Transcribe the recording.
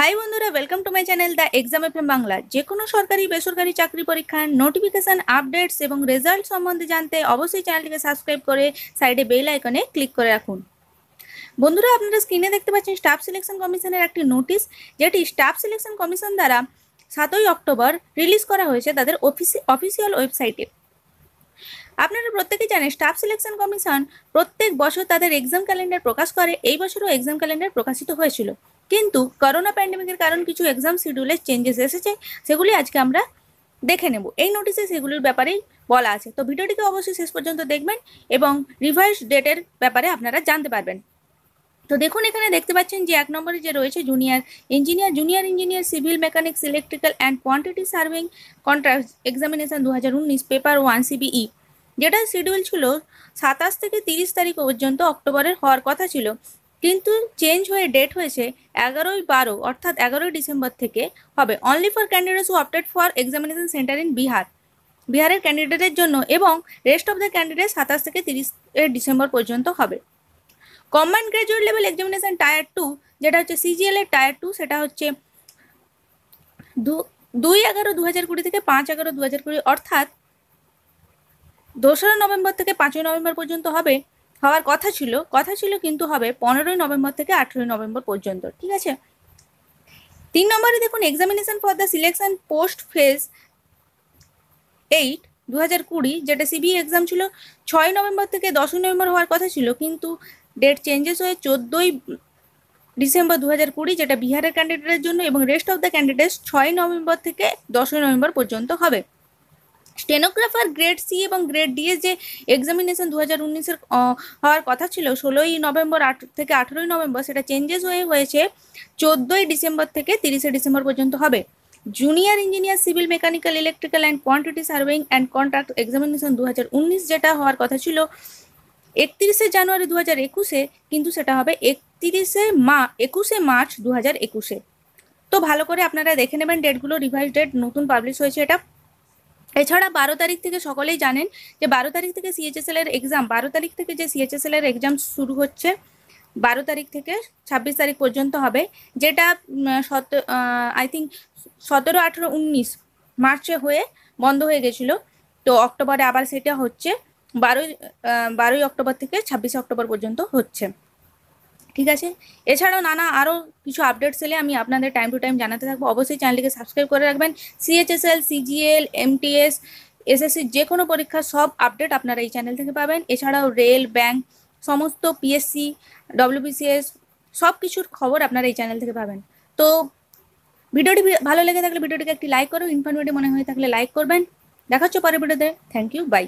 High বন্ধুরা welcome to my channel the exam F Bangla যে কোনো সরকারি, বেসরকারি চাকরি পরীক্ষার নোটিফিকেশন আপডেটস এবং রেজাল্ট সম্বন্ধে জানতে অবশ্যই চ্যানেলটিকে সাবস্ক্রাইব করে সাইডে বেল আইকনে ক্লিক করে রাখুন। বন্ধুরা, আপনারা স্ক্রিনে দেখতে পাচ্ছেন স্টাফ সিলেকশন কমিশনের একটি নোটিশ যেটি স্টাফ সিলেকশন কমিশন দ্বারা সাতই অক্টোবর রিলিজ করা হয়েছে তাদের অফিসি অফিসিয়াল ওয়েবসাইটে আপনারা প্রত্যেকেই জানেন স্টাফ সিলেকশন কমিশন প্রত্যেক বছর তাদের এক্সাম ক্যালেন্ডার প্রকাশ করে। এই বছরও এক্সাম ক্যালেন্ডার প্রকাশিত হয়েছিল। কিন্তু করোনা প্যান্ডেমিকের কারণ কিছু এক্সাম শিডিউলে চেঞ্জেস এসেছে, সেগুলি আজকে আমরা দেখে নেব। এই নোটিশে সেগুলির ব্যাপারেই বলা আছে। তো ভিডিওটিকে অবশ্যই শেষ পর্যন্ত দেখবেন এবং রিভাইস ডেটের ব্যাপারে আপনারা জানতে পারবেন। তো দেখুন, এখানে দেখতে পাচ্ছেন যে এক নম্বরে যে রয়েছে junior engineer junior engineer civil mechanics electrical and quantity serving contract examination দু হাজার উনিশ পেপার ওয়ান সিবিই যেটা শিডিউল ছিল সাতাশ থেকে তিরিশ তারিখ পর্যন্ত অক্টোবরের হওয়ার কথা ছিল। কিন্তু চেঞ্জ হয়ে ডেট হয়েছে এগারোই বারো, অর্থাৎ এগারোই ডিসেম্বর থেকে হবে। Only for candidates who opted for examination centre in Bihar বিহারের ক্যান্ডিডেটের জন্য এবং রেস্ট অফ দ্য ক্যান্ডিডেট সাতাশ থেকে তিরিশ ডিসেম্বর পর্যন্ত হবে। Combined graduate level examination tier two যেটা হচ্ছে সিজিএল এর টায়ার টু সেটা হচ্ছে দুই এগারো দু হাজার কুড়ি থেকে পাঁচ এগারো দু হাজার কুড়ি, অর্থাৎ দোসরা নভেম্বর থেকে পাঁচই নভেম্বর পর্যন্ত হবে। হওয়ার কথা ছিল কথা ছিল কিন্তু হবে পনেরোই নভেম্বর থেকে আঠেরোই নভেম্বর পর্যন্ত, ঠিক আছে? তিন নম্বরে দেখুন examination for the selection post phase eight দু হাজার কুড়ি, যেটা সিবি এক্সাম ছিল ছয় নভেম্বর থেকে দশই নভেম্বর হওয়ার কথা ছিল, কিন্তু ডেট চেঞ্জেস হয়ে চোদ্দোই ডিসেম্বর দু হাজার কুড়ি, যেটা বিহারের ক্যান্ডিডেটের জন্য, এবং রেস্ট অফ দ্য ক্যান্ডিডেটস ছয় নভেম্বর থেকে দশই নভেম্বর পর্যন্ত হবে। স্টেনোগ্রাফার গ্রেড সি এবং গ্রেড ডি এর যে এক্সামিনেশন দু হাজার উনিশের হওয়ার কথা ছিল, ষোলোই নভেম্বর আট, থেকে আঠেরোই নভেম্বর সেটা চেঞ্জেস হয়ে হয়েছে, চোদ্দোই ডিসেম্বর থেকে তিরিশে ডিসেম্বর পর্যন্ত হবে। Junior engineer civil mechanical electrical and quantity serving and contract examination দু হাজার উনিশ যেটা হওয়ার কথা ছিল, একত্রিশে জানুয়ারি দু হাজার একুশে, কিন্তু সেটা হবে একত্রিশে মা, একুশে মার্চ দু হাজার একুশে। তো ভালো করে আপনারা দেখে নেবেন ডেটগুলো রিভাইজ ডেট নতুন পাবলিশ হয়েছে এটা। এছাড়া বারো তারিখ থেকে সকলেই জানেন যে বারো তারিখ থেকে সিএচএসএল এর এক্সাম বারো তারিখ থেকে যে সিএচএসএল এর এক্সাম শুরু হচ্ছে, বারো তারিখ থেকে ছাব্বিশ তারিখ পর্যন্ত হবে, যেটা সত আই থিঙ্ক সতেরো, আঠেরো, উনিশ মার্চে হয়ে বন্ধ হয়ে গেছিল। তো অক্টোবরে আবার সেটা হচ্ছে, বারোই বারোই অক্টোবর থেকে ছাব্বিশে অক্টোবর পর্যন্ত হচ্ছে। ঠিক আছে? এছাড়াও নানা আরও কিছু আপডেটস এলে আমি আপনাদের টাইম টু টাইম জানাতে থাকব। অবশ্যই চ্যানেলটিকে সাবস্ক্রাইব করে রাখবেন। সিএইচএসএল সিজিএল এমটিএস এসএসসি যে কোনো পরীক্ষার সব আপডেট আপনারা এই চ্যানেল থেকে পাবেন। এছাড়াও রেল ব্যাংক সমস্ত পিএসসি ডব্লিউবিসিএস সব কিছুর খবর আপনারা এই চ্যানেল থেকে পাবেন। তো ভিডিওটি ভালো লেগে থাকলে ভিডিওটিকে একটি লাইক করো। ইনফরমেটিভ মনে হয়ে থাকলে লাইক করবেন। দেখা হচ্ছে পরের ভিডিওতে থ্যাংক ইউ বাই